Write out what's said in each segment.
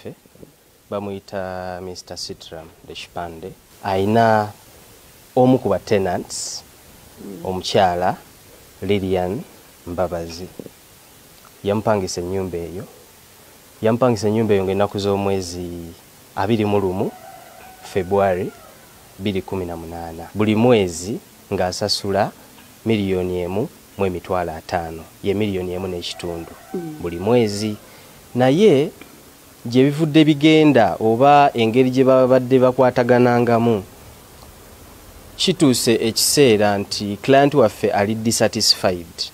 waffe bamuyita mr sitram deshipande ayina omu ku batenants omukyala lilian mbabazi. Yamupangisa ennyumba eyo. Yamupangisa ennyumba eyo ngaennaku z'omwezi abiri mu lumu february 218 buli mwezi ng'asasula miliyoni emu mu emitwalo ataano. Ye miliyoni emu n'ekitundu. Buli mwezi. Naye gye bivudde bigenda oba engeri gye babadde bakwataganangamu kituuse ekiseera nti client waffe ali dissatisfied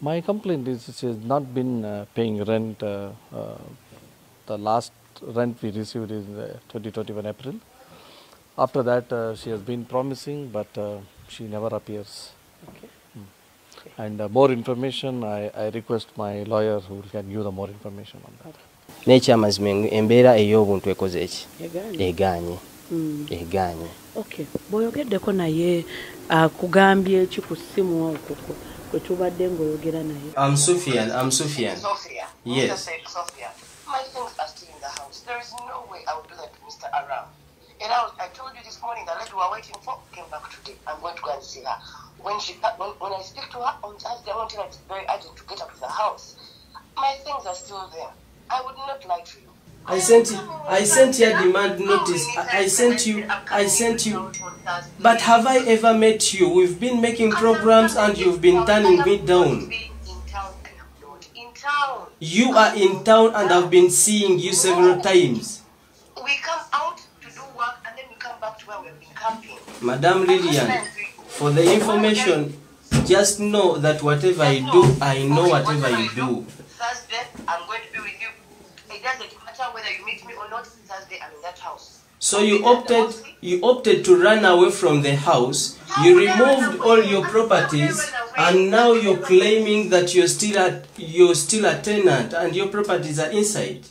My complaint is she has not been uh, paying rent. Uh, uh, the last rent we received is uh, 2021 April. After that, uh, she has been promising, but uh, she never appears. Mm. And uh, more information, I, I request my lawyer who can give the more information on that. N'ekyamazima em- embeera ey'obuntu ekoze eki Egaanye. egaanye Mm. okay bw'oyogeddeko naye akugambye ki ku ssimu okwo kwe- tubadde ng'oyogera naye I'm Sufyan, I'm Sufyan. Sophia. Yes. Mr. said Sophia. My things are still in the house. There is no way I would do that to Mr. Aram. And I, was, I told you this morning that lady we were waiting for came back today. I'm going to go and see her. When she when, when I speak to her on Thursday, I want her it's very urgent to get up to the house. My things are still there. I would not lie to you. I sent I sent you a demand notice. I, I sent you I sent you But have I ever met you? We've been making programs and you've been turning me down. In town, I am not in town. You are in town and I've been seeing you several times. We come out to do work and then we come back to where we've been camping. Madam Lillian, for the information, just know that whatever I do, I know whatever you do. Thursday, I'm going to be with you. It doesn't matter whether you meet me or not. Thursday, I'm in that house. So you opted you opted to run away from the house. You removed all your properties and now you're claiming that you're still a you're still a tenant and your properties are inside.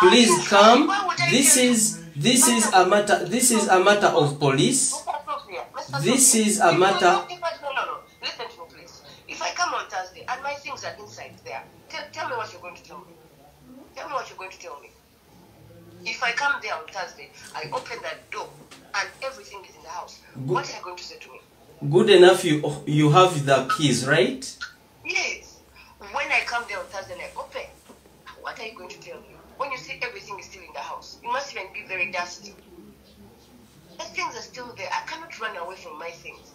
Please come. Why would I This is this is a matter this is a matter of police. Mr. Sophia, Mr. This is a matter- if I- No, no, no. Listen to me, please. If I come on Thursday and my things are inside there, tell, tell me what you're going to tell me. Tell me what you're going to tell me. If I come there on Thursday, I open that door and everything is in the house, what are you going to say to me? Good enough you you have the keys, right? Yes. When I come there on Thursday and I open, what are you going to tell me? When you see everything is still in the house, it must even be very dusty. The things are still there. I cannot run away from my things.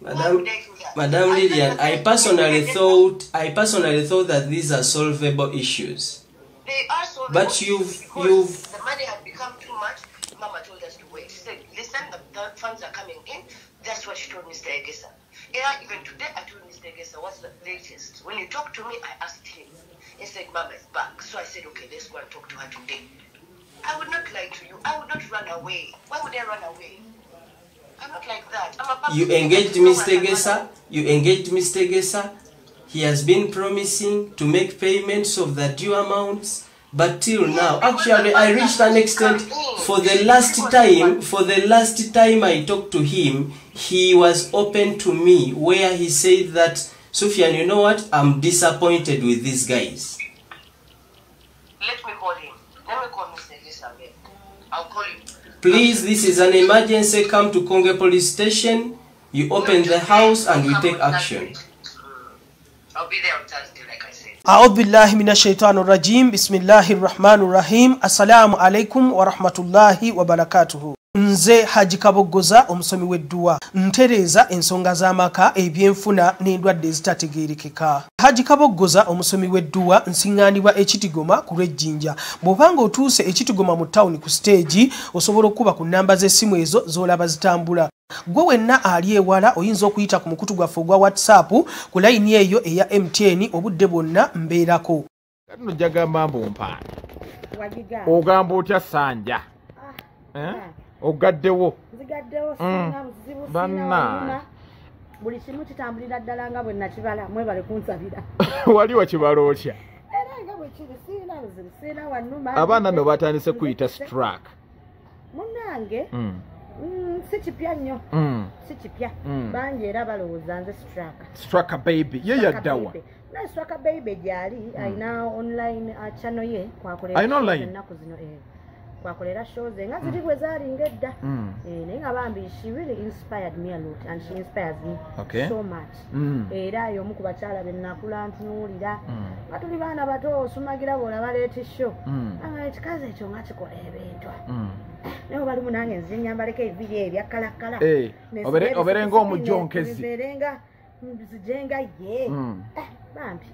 Madam would I? Madam I Lillian, I personally thought I personally thought that these are solvable issues. They are so But you've- you've- the money had become too much. Mama told us to wait. She said, "Listen, the, the funds are coming in." That's what she told Mr. Egesa. Yeah, even today I told Mr. Egesa, "What's the latest?" When you talked to me, I asked him. He said, "Mama is back." So I said, "Okay, let's go and talk to her today." I would not lie to you. I would not run away. Why would I run away? I'm not like that. I'm a You engaged Mr. Gesa. You engaged Mr. Gesa. He has been promising to make payments of the due amounts, but till now, actually, I reached an extent for the last time. For the last time I talked to him, he was open to me, where he said that, Sufyan, you know what? I'm disappointed with these guys. Let me call him. Let me call Mr. Babe. I'll call you. Please, this is an emergency. Come to Congo Police Station. You open the house and we take action. I'll be there on Thursday, like I said. أعوذ بالله من الشيطان الرجيم بسم الله الرحمن الرحيم السلام عليكم ورحمة الله وبركاته nze haji kaboggoza omusomi w'edduwa ntereeza ensonga z'amaka ebyenfuna n'endwadde ezitategeerekeka haji kaboggoza omusomi w'edduwa nsiŋŋaanibwa ekitigoma ku lw'ejjinja bw'obanga otuuse ekitigoma mu tawuni ku siteegi osobola okuba ku nnamba z'essimu ezo z'olaba zitambula Gwe wenna ali ewala oyinza okuyita ku mukutu gwaffe ogwa whatsapp ku layini eyo eya mtn obudde bwonna mbeerako. Kati no jagamba mbumpaana ogamba otya sanja? Eh? ogaddewo? Mm. sinawaluma buli kimu kitambulira ddala nga bwe nakibala mwebale kunsabira. Wali wakibala otya? Abaana no batandise kuyita strak munnange Mm. Mm, si kipya nnyo. Mm. si kipya Mm. bangi era balowooza nze straka straka baby. Ye yaddawa naye straka baby. Gyali alina online uh, channel ye ennaku zino eh, kwakolera shows ze nga ziri bwe zaalinga edda. Eh, naye nga bambi she really inspired me a lot and she inspires me Okay. so much. Era y'omu ku bakyala be nakula ntunuulira nga tuli baana bato osumagira bwolaba leeta show Mm. anga ekikazi ekyo nga kikola ebintu Naye obalimu nange nzire nyambaleko ebiri ebyakalakala Eh, obere- obere ng'omujonkezi. ziberenga zijenga ye. Mm. Eh, bambi.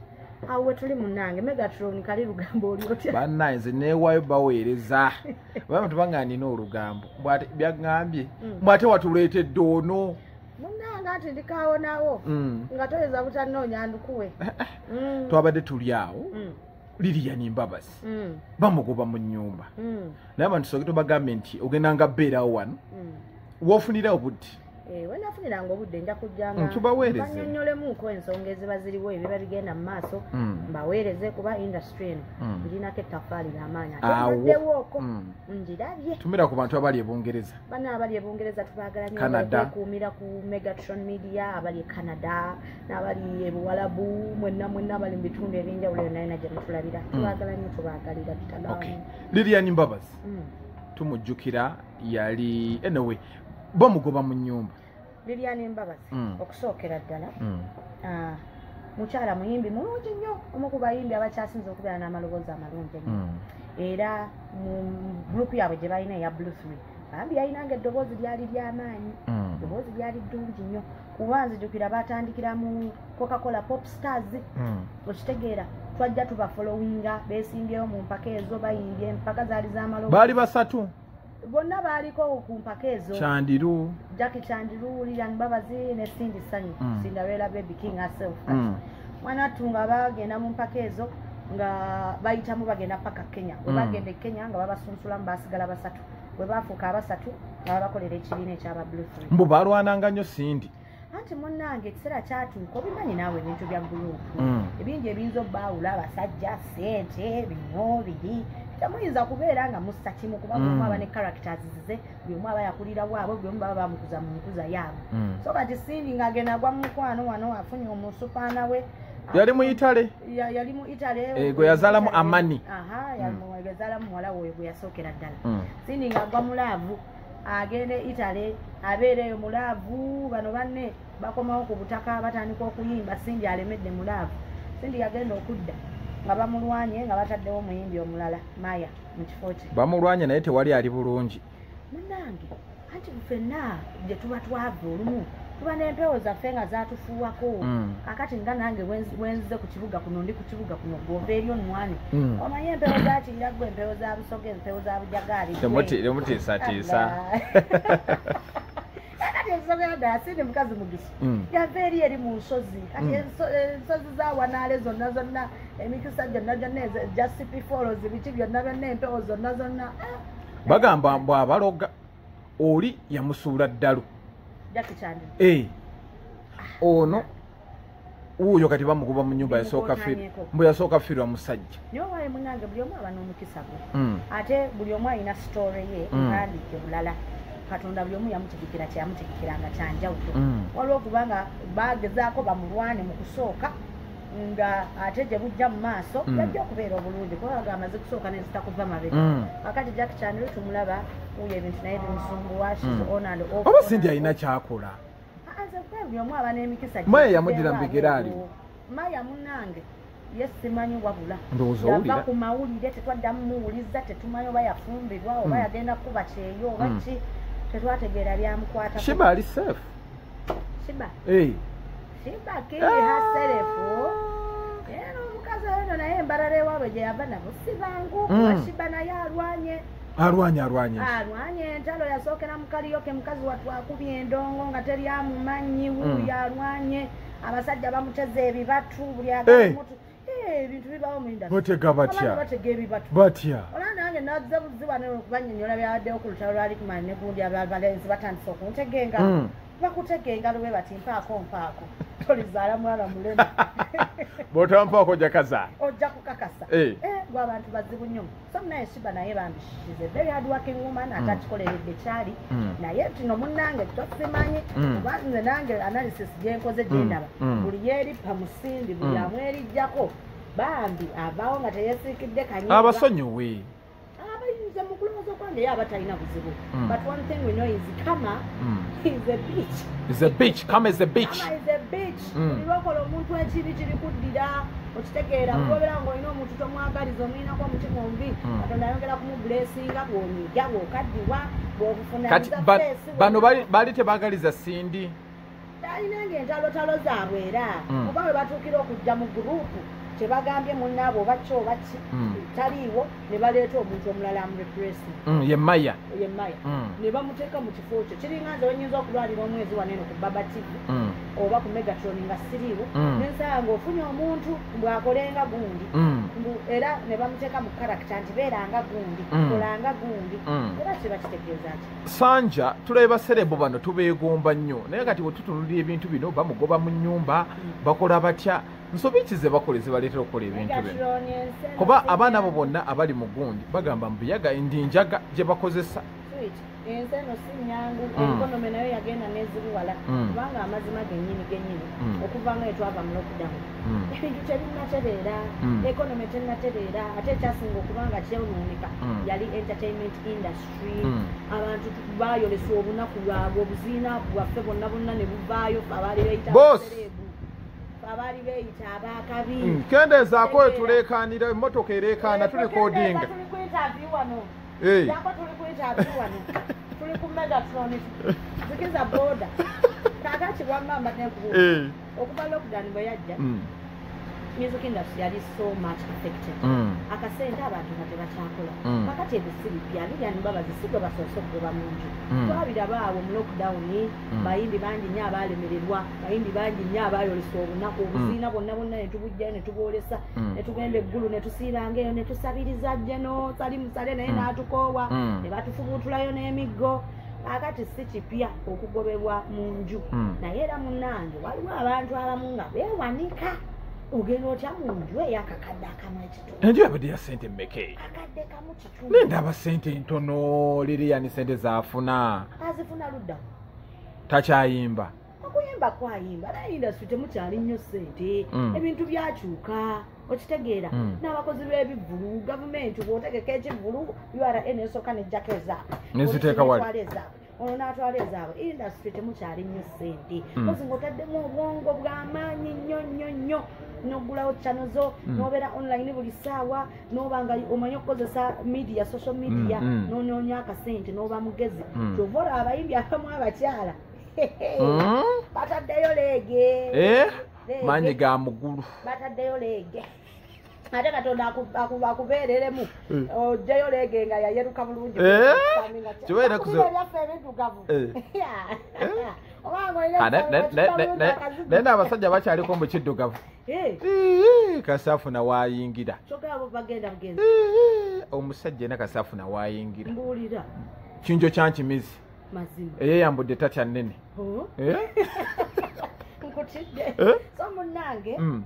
Awo wetuli munange megatron kali lugambo oli otya? Bannaye nze neewaayo baweereza. Bama tubanga nina olugambo Bw'ate- byagambye mwate watuleetedde ono munange ati ndikawonawo Mm. nga toyeza butanoonya ndukuwe. Mm, twabadde tuli awo liriyani mbabazi mm, bamugoba mu nnyumba. Mm, naye abantu soke tubagambe nti ogenda nga beerawo wano mm. wofunira obudde Eh, we nafuniranga obudde nja kujjanga. Mm, ensonga eziba ziriwo ebiba bigenda mu maaso. Mm. mbaweereze kuba industry eno Mm. nginako ettafaali lyamaanyi Awo. atebaddewooko Mm. ngirabye tumira ku bantu abali e bungereza. Bana abali e bungereza tubagala kwekuumira ku megatron media abali e canada n'abali e buwalabu mwenna mwenna abali mu bitundu ebyenjawulo yonayona gye mutulabira tubagala nnyo tubagalira liriyani mbabazi. Tumujjukira yali anyway bamugoba mu nnyumba. Liliani embabazi Mm. okusookera ddala. Mm. Ah, mukyala muyimbi mulungi nnyo omu ku bayimbi abakyasinza okubeera n'amaloboozi amalungi ennyo. Mm. era mu gurupu yaabwe gye balina eya blue three bambi yalinanga eddoboozi lyali ly'amaanyi. Eddoboozi lyali ddungi nnyo. Kuba nzijukira batandikira mu coca cola pop stars. Okitegeera twajja tubafolowinga besimbyewo mu mpaka ezo bayimbye empaka zaali z'amaloboozi. Baali basatu bonna baaliko ku mpaka ezo. Kyandiru. Jacki chandiru lilian babazi ne cindy sanyu. Mm. cinderella baby king herself Mm. mwanattu nga bagenda mu mpaka ezo nga bayitamu bagenda paka kenya. Bwe Mm. bagenda e kenya nga babasunsulamu basigala basatu. Bwe bafuuka abasatu nga babakolera ekibiina ekyaba blue free mbu balwananga nnyo sindi anti munnange ekiseera kyatuuka obimanyi naawe ebintu bya gurupu Mm. ebingi ebiyinza obbaawula abasajja sente bino biri temuyinza kubeera nga mussa kimu kuba Mm. aba ne characters ze buli omu aba yakulira waabwe buli omu baba bamukuza mu nkuza yaabwe Mm. so kati sindi ng'agenda agwa mu mukwano wano afunye omusupaana we yali mu itale Ya- yali mu italy Eh, gwe yazaalamu. Amani. yamu- yazaalamu muwala we gwe yasookera ddala Mm. sindi ng'agwa mulaavu agenda e italy abeera eyo mulaavu bano banne bakomawo ku butaka batandika okuyimba sindi alemedde mulaavu sindi yagenda okudda nga bamulwanye nga bataddewo omuyimbi omulala maya mu kifo kye. Bamulwanye naye tewali ali bulungi. Munange anti ffenna gye tuba twava olumu tuba n'empewo zaffe nga zatufuuwako Mm. akati nga nange wenz- wenzize ku kibuga kuno ndi ku kibuga kuno gwova eri onwani Mm. omanyi empewo za kiyiragwe empewo za busoga empewo za bujagaali Temuti- temutiisatiisa kati ensogera ddala sindi mukazi mugisu Mm. yava eri eri mu nsozi. Kati Mm. enso- ensozi za wanaale zonna zonna emikisa gyonna gyonna eze- jasipi folos biki byonna byonna empewo zonna zonna. Bagamba mbw abaloga oli yamusuula kyandi Eh, ono wuuyo kati bamukuba mu nyumba mbu yasooka firwa musajja. Niwe waye munange buli omu aba n'omukisa gwe. Mm. ate buli omu alina sitore ye mpandiike bulala katonda buli omu yamutegekera kyeyamutegekera kyanjawulo Mm. waliwo kubanga bagezaako bamulwane mu kusooka nga ate gye bujja mu maaso Mm. yajja okubeera obulungi kuba baga amaze kusooka nezitakuva mabega Mm. kakati jack chandiro tumulaba uyo ebintu naye bimusumbuwa Mm. shizoonand oba sindi alina kyakola buli omu aba n'emikisa. Maya yamuddira mu bigere aliwo. maya munnange ye simanyi wabula yava ku mawulire tetwaddamu muwuliza tetumanyi oba yafumbirwa oba Mm. yagenda kuba kyeyo oba Mm. ki tetwategeera byamukwata shiba ali safe shiba Eh. shiba kiri haserefu era omukazi ono naye embalala ewaabwe gye yava nabo si bangu Mm. kuba shiba naye alwanye alwanye alwanye alwanye entalo yasookera mu kaliyoke mukazi wattu akubye endongo nga teri amumanyi Mm. wuuyo alwanye abasajja bamuteze ebibatu buli Eh. agamutu ebintu bibawo mu industry. Batega batya? Abaana batega ebibatu batya olaba nange nazze buzi wano okubanyonyola byabaddewo ku lutalo lwa rikman ne gundi abalenzi batandise okuntegenga. Mm. bakutegenga lube bati mpaako mpaako. Tolizaala mwana mulema. Bwotampaako jakaza ojja kukakasa. Eh. gwe abantu bazibu nnyo. So naye shiba naye bambi shize very hard working woman ate akikoleredde kyali Mm. naye kino munnange tosimanyi. Kuba nze nange analysis gyenkoze gyendaba buli yeerippa musindi buli amwerijjako bambi avaawo nga teyesiikidde kanyi abasonyiwe. abayinza mu kulowooza okwange ye aba talina buzibu Mm. but one thing we know is kama Mm. is a beach is a beach come is a beach kama is a beach Mm. buli lwokola omuntu ekibi kiri kuddira okitegeera Mm. kubeera ngaolina omuntu tomwagaliza omwinako omutima omubi Mm. katonda ayongera kumubulesinga bw'onyiga bw'okaddiwa ba- bano bali- baali tebagaliza sindi talinanga entalotalo zaabwe era Mm. oba bwe batuukira okujja mu gurupu kyebagambye munnaabwe oba ki oba ki Mm. taliiwo ne baleeta omuntu omulala amurepresi. Mm, ye maya. Ye maya. Mm. ne bamuteeka mu kifo kyo kiringa nze wenyinza okulwalira omwezi waneno ku baba tv oba ku megatron nga siriiwo nensaba ngaofunye omuntu mbwakolenga gundi. Era ne bamuteeka mu karakita nti beeranga gundi kolanga gundi. Era kiba kitegeeza ki? Sanja tulabe baserebo bano tubeegomba nnyo. Naye kati bwe tutunulira ebintu bino bamugoba mu nnyumba bakola batya nsobi ki ze bakola ezibaleetera okukola ebintu bino. Kuba abaana abo bonna abali mu gundi bagamba mbuyaga endinjaga gye bakozesa. Ensi eno si nyangu Mm. enkonome nayo yagenda nezibuwala. Mm. kubanga amazima gennyini gennyini Mm. okuva nga etwava mu lockdown. Ebintu tebinatereera ekonome terinatereera ate ekyasinga okubanga kyonooneka Mm. yali entertainment industry. Abantu tu- baayolesa obunaku bwabwe obuziina bwaffe bonna bonna ne buvaayo abaali beeyita Boss! Abaali beeyita abaakabi Mm, kendeezaako etuleekaanira emmotoka ereekaana tulikodinga tuli ku megatron zikiza boda kakati wamamba nekubu Eh. okuva lockdown bwe yajja. Mm. Music industry yali so much affected Mm. akasente abantu nga tebakyakola Mm. kakati ebisiri bya lilian mbabazi si gwe basoose okugoba mu nju Mm. twabiraba awo mu lockdown bayimbi bangi nnyo abaalemererwa bayimbi bangi nnyo abayolesa obunaku obuziina bwonna bwonna ne tubujjayo ne tubwolesa Mm. ne tugenda eggulu ne tusiibanga eyo ne tusabiriza jeno sali musale naye Mm. n'atukoowa Mm. ne batufubuutulayo n'emiggo akati si kipya okugobebwa mu nju Mm. naye era munnange waliwo abantu abamu nga beewanika ogenda otya mu nju eyo akakadde akamu ekitundu enju yabadde ya sente mmeke akadde kamu kitundu nendaba sente ntono liriyani sente zaafuna azifuna luddamu takyayimba. Okuyimba kwayimba naye indasitry temukyali nnyo ssente. Mm. ebintu byakyuka okitegeera. Mm. n'abakozi b'ebivvulu gavumenti bw'otegeka ekivvulu ura nesooka nejjako ezaabwe Neziteeka wali. Ono n'atwala ezaabwe indasitry temukyali nnyo ssente Mm. kozi ng'otaddemu obwongo bw'amaanyi nnyo nnyo nnyo n'oggulawo channel zo Mm. n'obeera online buli ssaawa n'oba nga omanyi okukozesa media social media Mm, mm. n'onoonya akasente n'oba mugezi kyova olaba abayimbi abamu abakyala bataddeyo leege Eh? Leege. maanyi ga mugulu bataddeyo leege ate katonda aku- aku- akubeereremu. Eh. ojjayo nga yayeruka bulungi Eh? Ebiddugavu. Eh. obanga olina Ah, ne- ne- ekisabo ne- ne- ekirungi ne- akazigo. naye n'abasajja bakyaliko mu kiddugavu Eh, kasaafuna waayingira bugenzi Ii, omusajja ena kasaafuna waayingira mbuulira. Kinjo kyankimizi eyeyambudde tatya nnene Eh? Mm.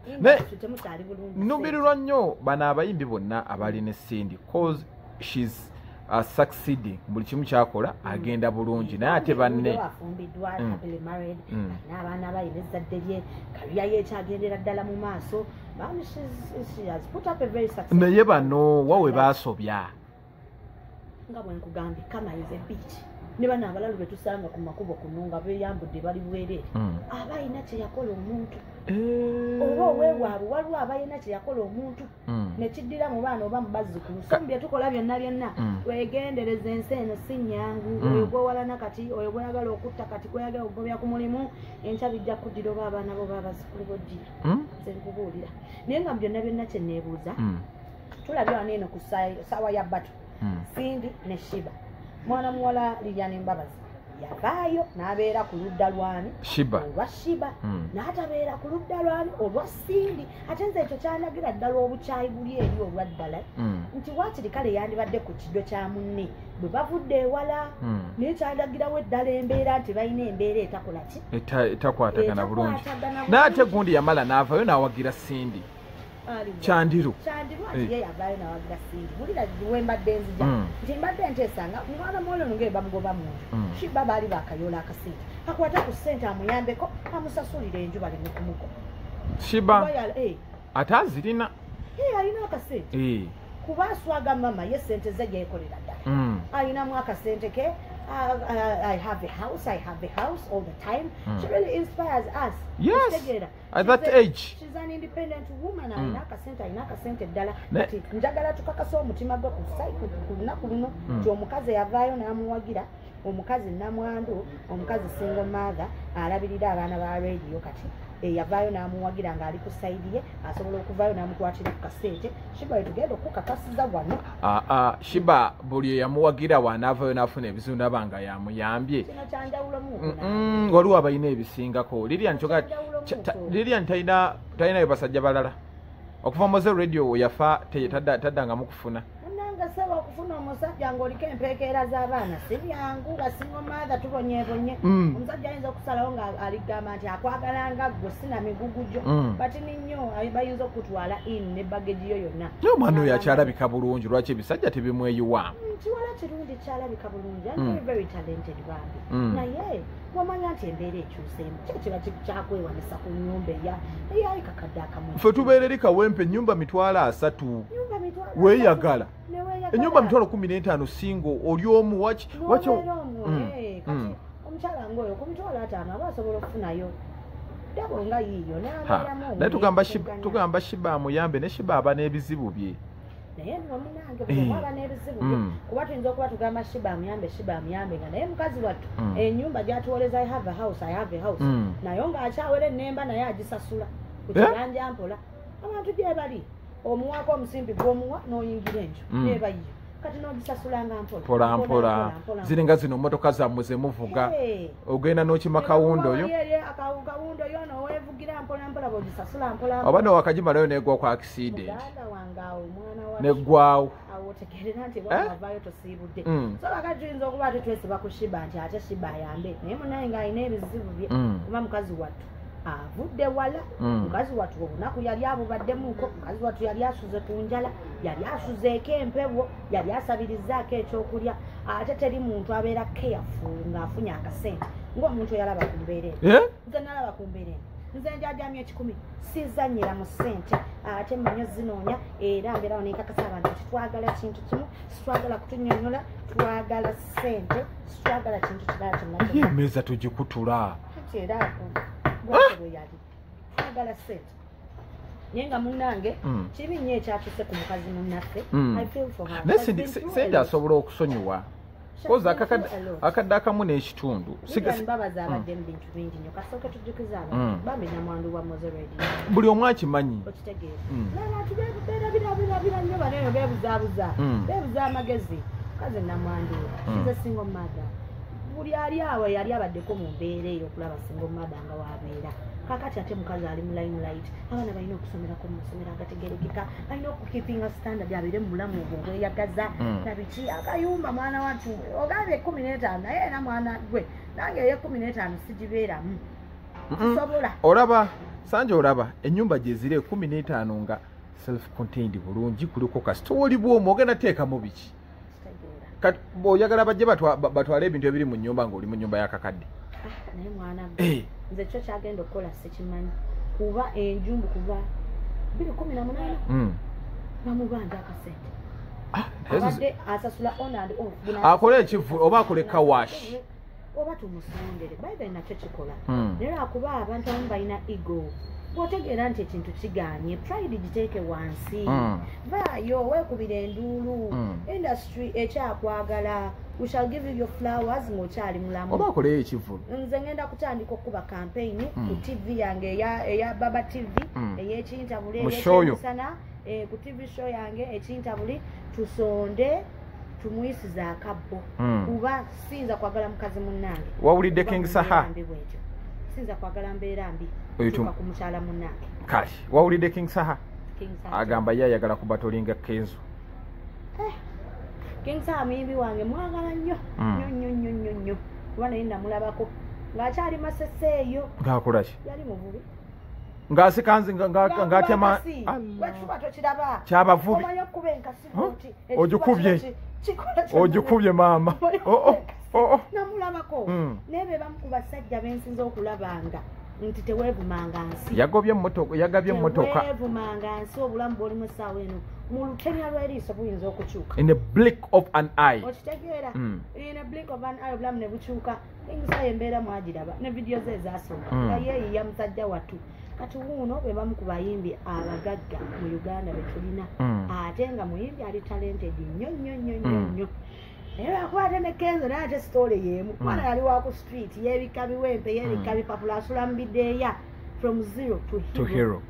nnumirirwa nnyo bano abayimbi bonna abali ne sindi cause shes uh, succeeding buli kimu kyakola agenda bulungi naye ate banne afumbiddwa Mm. Mm. n'abaana bayina ezzadde lye kalya ye ekyagendera ddala mu maaso naye bano wawe baasobya nga bwe nkugambye kama is a beach ne bano abalalu be tusanga ku makubo kuno nga beeyambudde bali bwereere Mm. aba ayina kye yakola omuntu Eh. oba oweebwabwe waliwo aba ayina kye yakola omuntu Mm. nekiddira mu baana oba mu bazzukulu so mu bye tukola byonna byonna Mm. wegendereza ensi eno si nyangu oyo gwewalana kati oyo gweyagala okutta kati gweyagala okugobya ku mulimu enkya bijja kuddira oba abaana bo babazzukulu boddira Mm? nze nkubuulira naye nga mu byonna byonna kye neebuuza Mm. tulabye wano eno ku saa- ssaawa ya batu Mm. sindi ne shiba mwana muwala lilyani mbabazi yavaayo n'abeera ku ludda lwani shiba olwa shiba Mm. n'atabeera ku ludda lwani olwa sindi ate nze ekyo kyanagira ddala obukyayi buli eri olwa ddala Mm. nti waakiri kale yandibadde ku kiddo kya munne bwe bavudde ewala Mm. naye kyalagirawo eddala embeera nti balina embeera etakola ki Eta- etakwatagana bulungi n'ate bulungi. gundi yamala n'avayo n'awagira sindi. Kyandiru. Kyandiru Eh. ati ye yavaayo nawagira sindi. Bulira wembadde nzija. Mm. nti mbadde nteesanga mwana muwala ono ngeri bamugoba Mm. muntu shiba baali bakayoola akasente. Akwata ku ssente amuyambeko amusasulira enjuba lime kumuko. Yal- eh, ate azirina. Alina akasente. Eh, kuba aswaga mama ye sente ze gyekolera ddala. Mm, alinamu akasente ke I have a house, I have a house all the time. Mm. She really inspires us. Yes, at that a- age. She's an independent woman. Mm. Alina akasente, alina akasente ddala. Ne- Kati njagala tukakasa omutima gwe ku site ku ku lunaku luno nti omukazi eyavaayo n'amuwagira omukazi namwandu omukazi single mother alabirira abaana ba radio. Kati eyavaayo n'amuwagira ng'ali ku sayidi ye asobola okuvaayo n'amukwatira ku kasente. Shibaye tugenda okukakasiza wano. Ah, ah, shiba buli eyamuwagira wanaavayo n'afuna ebizibu naba nga yamuyambye. Kino kyanjawulomu waliwo abalina ebisingako. Lilian kyoga talina talinayo basajja balala. Okuva moze radio yafa te- tadda- taddangamu kufuna saba okufuna omusajja ng'oliko empeekeera z'abaana si byangu basinga maatha tubonyebonye Mm. omusajja ayinza okusalawo nga aligamba nti akwagalanga gwe sina migugu gyo Mm. batini nnyo ay- bayinza okutwala in ne bageji yo yonna omwana oyo akyalabika bulungi lwaki ebisajja tebimweyiwamu Mm, kiwala kirungi kyalabika bulungi Mm. mm. very talented bambi Mm. naye wamanya nti embeera ekyuseemu kyo kiba ki- kyakwewanisa ku nyumba eya eyayi kakadde akamu ffe tubeera eri kawempe ennyumba mitwalo asatu weeyagala. Ennyumba mitwalo kumi n'etaano singo oli omu waki waki Mm, eh, mm. omukyala ngaoyo ku mitwalo ataano aba asobola okufunayo dabo nga yiiyo naye tugamba. Shiba- amuyambe ne shiba aba n'ebizibu bye naye nno munange Eh. bwaba n'ebizibu bye Mm. kuba tuyinza okuba tugamba shiba amuyambe shiba amuyambe nga naye mukazi wattu enyumba gyatuwoleza i have a house i have a house naye ng'akyawera ennemba naye agisasula ku Eh? kiyanja mpola abantu gye bali omuwaako omusimbi gw'omuwa n'oyingira enju. Mm. neeba yiyo kati n'ogisasulanga mpola. Mpola mpola ziringa zino motoka zammwe zemuvuga ogenda n'okima kawundo yo kawundo yo nowevugira mpola mpola bwegisasula mpola oba nowakagimalayo negwa ku accident neggwawo. Awo otegerera nti Eh? bwavayo tosiibudde Mm. so kakati tuyinza okuba tetwesiba ku shiba nti ate shiba ayambe. Naye munaye ng'alina ebizibu bye. Mm. kuba mukazi wattu avudde wala Mm. mukazi wattu olunaku yali abubaddemuuko mukazi wattu yali asuze ku njala yali asuzeeko empewo yali asabirizaako ekyokulya ate teri muntu abeera careful ng'afunye akasente. Ng'omuntu oyalaba ku mbeera eno. Eh? nze nalaba ku mbeera eno. Nze njajamya ekikumi sizanyira mu ssente. Ate mmanyo zinoonya era mbeerawo nenkakasa abantu nti twagala kintu kimu sitwagala kutunyonyola twagala ssente sitwagala kintu kirala kyonna emeeza tugikutula. Era ako bwate bwe yali twagala ssente naye nga munnange kibi nnyo ekyatuse ku mukazi munnaffe. I feel for her. naye sente asobola okusonyiwa. Kozi akadde akamu n'ekitundu. Siga- Lilian Babaza abadde mu bintu bingi nnyo kasooke tujjukiza Mm. abantu bambi namwandu wa moze radio. Buli omu akimanyi. Okitegeera Mm. nabantu beerabirabirabira nnyo baneeno beebuzaabuza beebuza amagezi. Kaze namwandu Mm. kize single mother buli ali awo yali abaddeko mu mbeera eyo okulaba single mother nga waabeera. Kakati ate mukazi ali mu limelight abaana balina okusomerako mu masomero agategerekeka balina okukipinga standard abeere mu bulamu obwo obweyagaza. Mm. nabiki akayumba mwana wattu ogambye ekumi n'etaano naye era mwana gwe nange ey'ekumi n'etaano sigibeeramu. Mm-mm. sobola olaba sanje olaba ennyumba gye ziri ekumi n'etaano nga self contained bulungi kuliko kasitoli bwomu ogenda teekamu biki bw'oyagala bajje batwa- ba- batwale ebintu ebiri mu nnyumba ng'oli mu nnyumba y'akakadde Ah, naye mwana Eh, nze kyo kyagenda okukola sikimanyi. Kuba enjumbu kuva biri kumi na munaana. Mm. bamubanja akasente asasula on and off asasula- ekivu oba akole kawash oba tumusondere bayibuli nakyo kikola. Naye lwakuba abantu abamu balina ego bw'otegeera nti ekintu kigaanye pride giteeke wansi. Mm. vaayo weekubira enduulu Mm. industry ekyakwagala we shall give you your flowers ng'okyali mulamu. Oba akoleyo ekivu? Nze ngenda kutandika okuba campaign Mm. ku tv yange eya eya baba tv ey'ekintabuli ey'ekyemisana eh, ku tv show yange ekintabuli tusonde tumuyisize akabbo. Kuba siyinza kwagala mukazi munnange. Wawulidde king saha siyinza kwagala mbeera mbi ku mukyala munnange kale wawulidde king saha? Agamba ye ayagala kubatolinga kenzo. King Saha muyimbi wange mwagala nnyo. Mm. nnyo nnyo nnyo nnyo nnyo. Kuba naye namulabako. Ng'akyali masese eyo. Ngaakolaki yali muvubi. Ng'asikanzi nga- nga- Nga ng'atema wekifuba tokiraba. Kyabavubi. Ogikubye. ogikubye maama Oh, oh, namulabako Mm. naye be bamu ku basajja bensinza okulabanga nti teweevumanga nsi. Yagabye emmotoka teweevumanga nsi obulamu bwolimu essaawa eno. Mu lutenya lw'eriiso buyinza okukyuka. In a blick of an eye. Okitegeera Mm. in a blink of an eye obulamu ne bukyuka. Engisayo embeera mwagiraba ne vidiyo ze ezasooka Mm. nga yeeyiya musajja wattu. Kati wuuno be bamu ku bayimbi abagagga mu uganda be tulina. Ate nga muyimbi ali talented nnyo nnyo nnyo nnyo nnyo naye lwakuba ate ne kenzo naye ate sitole yeemu mwana yali wa ku street yeebika biwempe yeebika bipapula asula mu bideeya from zero to hero.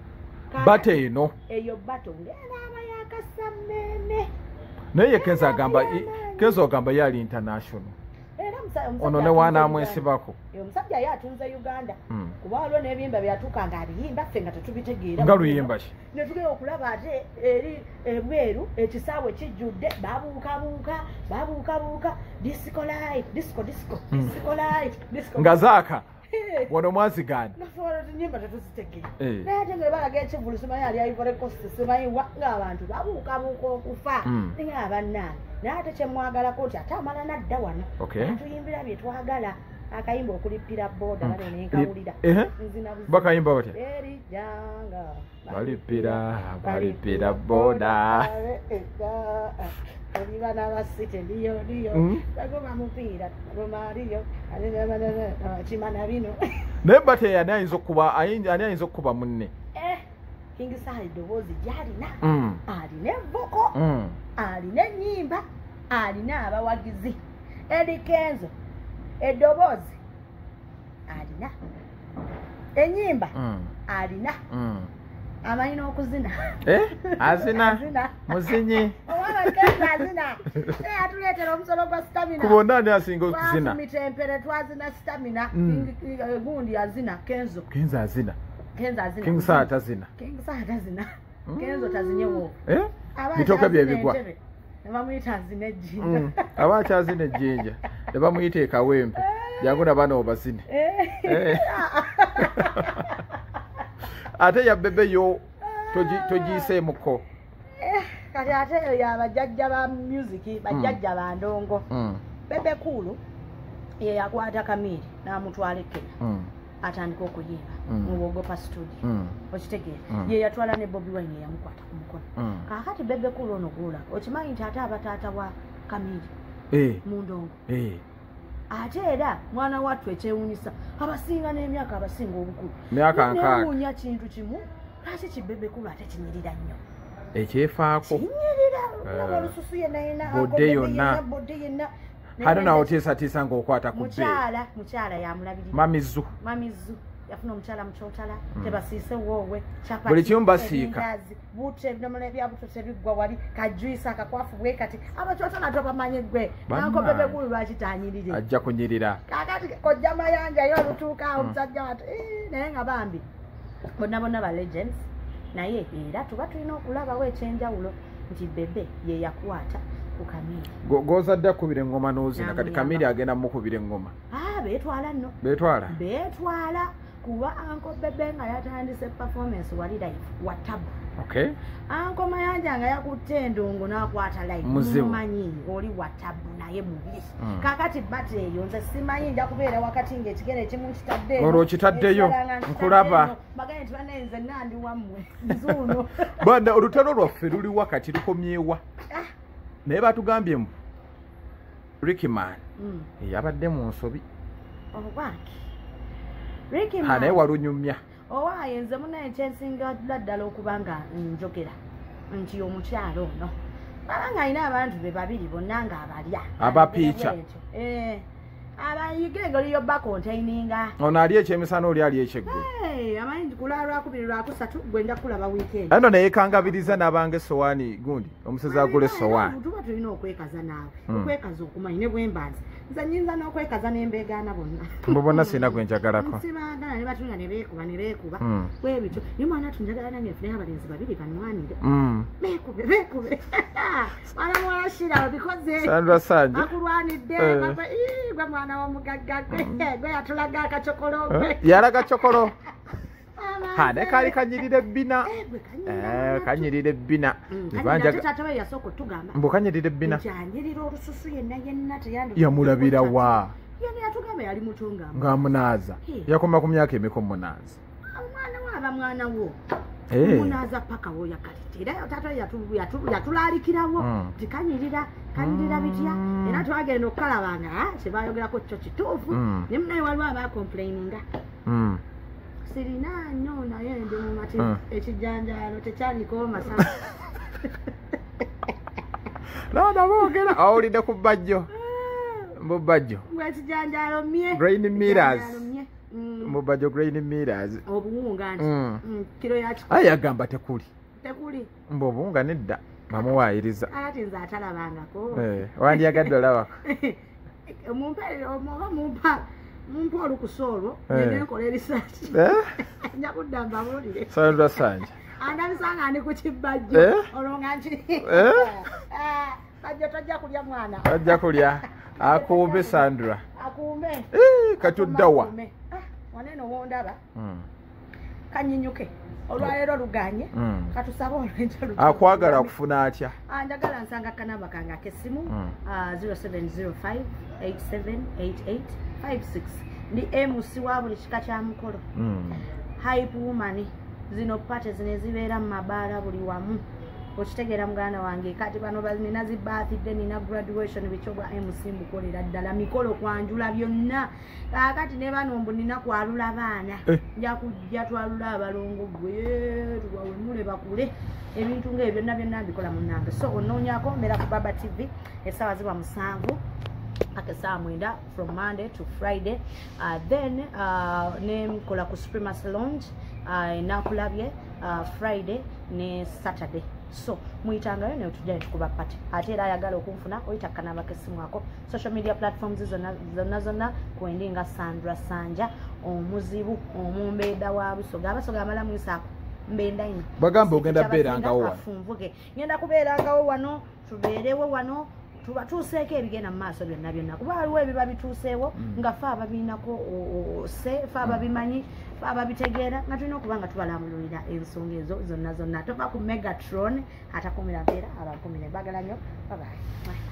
Bate eno. eyo bato ng'enaaba yakasammeeme naye kenzo agamba kenzo agamba yali international ono ne Uganda. Eh, omusajja ye atunze uganda. Mm. kuba waliwo n'ebiyimba byatuuka nga abiyimba ffe nga tetubitegeera. Nga luyimba ki? Ne tugenda okulaba ate eri ebweru ekisaawe kijjudde babuukabuuka babuukabuuka disco live disco disco disco live disco nga zaaka wano mwazigaana naffe wano tunyimba tetuzitegeera Eh. naye ate nga balaga ekivulu simanyi ali aivore cost simanyiwa ng'abantu babuukabuuka okufa. Mm. naye abannaani naye ate kyemwagalako nti ate amala nadda wano. Okay. atuyimbira bye twagala. Akayimba okulippira booda bale nenkawulira bakayimba batya? Erijanga. Balippira, balippira booda. Oliba n'abasite ndiyo ndiyo Mm. bagoma mupiira romariyo kimana bino naye bate ani ayinza okuba ani ayinza okuba munne. Eh, king saali eddoboozi gyalina Mm. alina evoko Mm. alina ennyimba alina abawagizi. Eri kenzo. Eddoboozi alina ennyimba Mm. alina Amanyi n'okuzina? Eh, azina? Muzinyi? Naye atuleetera omusolo gwa stamina. Ku bonna ani asinga okuzina. Twafumita empere twazina stamina. Mm. King- gundi azina kenzo. Kenzo azina. Kenzo azina. King saa tazina king saa tazina kenzo tazinyewo Eh? bitooke bye bigwa. nebamuyita azina ejjinja aba akyazina ejjinja ne bamuyita ekawempe jangu nabana obazine. Eh. ate yabebe yo togi- togiyiseemuko kati ate eyo yabajjajja ba music bajjajja bandongo Mm. bebe kulu ye yakwata kamiri n'amutwala e kenya Mm. atandika okuyimba Mm. mu wogopa studio Mm. okitegeera Mm. ye yatwala ne bobi wine eyamukwata ku mukono Mm. kaakati bebe kulu ono gula okimanyi nti ate abataata wa kamiri Eh, mu ndongo eh. Ate era mwana wattu ekyewuunyisa abasinga n'emyaka abasinga obukulu. Newuunya kintu kimu lwaki kibebekulu ate kinyirira nnyo? Ekyefaako. Eh, olususu yenna yenna bodde akobebe yonna. ate nawoteesatiisa ng'okwata ku mukyala yamulabirira mamizu. Mamizu yafuna omukyala mukyotala tebasiise woowe Buli kimu basiika. buto ebidomola ebyabuto tebiggwa wali kajuyisi akakwafu bwe kati abakyotala tobamanyi gwe Bannange. nankobebekulu lwakitanyirire ajja kunyirira. Kakati kojja mayanja yo olutuuka awo omusajja wat naye nga bambi. Bonna bonna ba legends. Naye era tuba tulina okulabawo ekyenjawulo nti bebe ye yakwata ku kamiri Go- g'ozadde akubira eŋŋoma n'ozina. Kati kamiri agenda mukubira eŋŋoma ah beetwala nno. Beetwala? Beetwala kuba anko bebe nga yatandise performance wali live wa tabu okay. Anko mayanja nga yakutte endongo n'akwata live mumanyi oli wa tabu naye mubi Mm. kakati bate eyo nze simanyi nja kubeera wakati ng'ekigere ekimu kitadde Olwo okitaddeyo, nkulaba. magaye nti banaye nze nandi wammwe nzuuno. Banda olutalo lwaffe luli wakati lukomyewa naye batugambye mu rikiman Mm. yabadde mu nsobi. Ha naye Man, walunyumya. Owaaye nze munaye kyensinga ddala okuba nga njogera nti omukyalo ono. Baba nga alina abantu be babiri bonna ng'abalya Abapiica. Eh, abayiga engeri yobba kontaininga ono ali ekyemisana oli ali ekyeggulu amanyi kulaa lwakubiri lwakusatu gwe nja kulaba wiikendi ano neyekangabiriza n'abanga esowaani gundi omusezi agula esowaani tuba tulina okwekaza naawe. Mm. okwekaza okumanyi ne bwembanzi nze nyinza n'okwekaza nembeegaana bonna. Mbo bonna sirina gwe njagalako. Nsibaagala ne batunda ne beekuba ne beekuba. Mm. bwe bityo naye mwana tunjagala nange nfuneyo abalenzi babiri banwanire Mm. beekube beekube. Mwana bikoze sandra sanja bakulwanidde Eh. bagwe, "Ii, gwe mwana w'omugagga gwe yatulaga akacokolo. Gwe yalaga cokolo ha naye kaali kanyirira ebbina. Eh, kanyirira Eh, kanyirira ebbina. Mm, mbu kanyirira ebbina. Yamulabira wa? Ng'amunaaza Eh. yakoma ku myaka emiko munaaza omwana wo aba mwana wo. Eh. omunaaza paka woyakalite era taata kanyirira bitya era twagenda okukalabanga ah, kyebayogerako kyo kituufu Mm. ne munaye waliwo abakomplaininga Mm. sirina nnyo naye ndi mumati Mm. ekijanjaalo tekyaliko masana naona boogera awulidde ku bajjo. Mu bajjo. Mbwe ekijanjaalo mye Grain mirrors. Ekijanjaalo mye. Mm. mu bajjo grain mirrors. Obuwunga nti. Kiro yaki aye yagamba tekuli. Tekuli. Mbu obuwunga nedda bamuwaayiriza ati nze atalabangako. Eh, wandyagadde olabako oba mumpa mumpa olukusa olwo Eh. ngende nkola ebisaati Eh? nja kudda mbabuulire sandra sanja. Andabisanga ndi ku kibajjo olwo nga nki bajjo tojja kulya mwana. Ajja kulya. Akuumbe sandra. Akumbe Eh, katuddawa. Akuume. Ah, waneno wondaba Mm, kanyinyuke olwaleero luganye mm. katusabe olwenja akwagala akufuna atya Ah, njagala nsanga kanamba kange ak'essimu Mm. ah, 0705878856 ndi mc wa buli kika kya mukolo Mm. hype woman zino pate zino ezibeera mu mabaala buli wamu okitegeera muganda wange kati bano ba- nina zi birthday nina graduation bikyobwa mc mukolera ddala mikolo kwanjula byonna. Kaakati ne bano mbu nina kwalula baana Eh. nja kujja twalula abalongo gwe tubawemule bakule. Ebintu ngaebyo byonna byonna mbikola munange so onoonyako mbeera ku baba tv essaawa ziba musanvu ake saa mwenda from monday to friday. Uh, then uh, nenkola ku supremacy lounge uh, enakulabye uh, friday ne saturday so muyitangayo naye tujja netukuba pati ate era ayagala okunfuna oyita kanamba kesimu ako social media platforms zonna zonna kwendi nga sandra sanja omuzibu omumbeeda wa busoga. Abasoga amala mwisaako mbendaino Bagamba ogenda beerangawo wano. afunvuge ngenda kubeerangawo wano tubeerewo wano tubatuuseeko ebigenda mu maaso byonna byonna. Kuba waliwo ebiba bituuseewo nga fe ababiinako o- o- se fe ababimanyi fe ababitegeera nga tulina okuba nga tubalambululira ensonga ezo zonna zonna. Tova ku megatron atakumira mpeera abakumire mbagala nnyo. Babayi